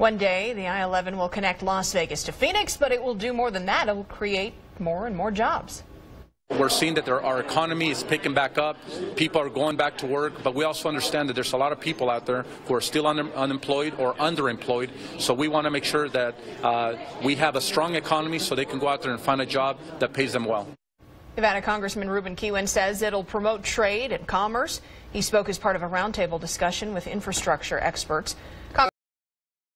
One day, the I-11 will connect Las Vegas to Phoenix, but it will do more than that. It will create more and more jobs. We're seeing that there, our economy is picking back up. People are going back to work, but we also understand that there's a lot of people out there who are still un unemployed or underemployed. So we want to make sure that uh, we have a strong economy so they can go out there and find a job that pays them well. Nevada Congressman Ruben Kihuen says it'll promote trade and commerce. He spoke as part of a roundtable discussion with infrastructure experts.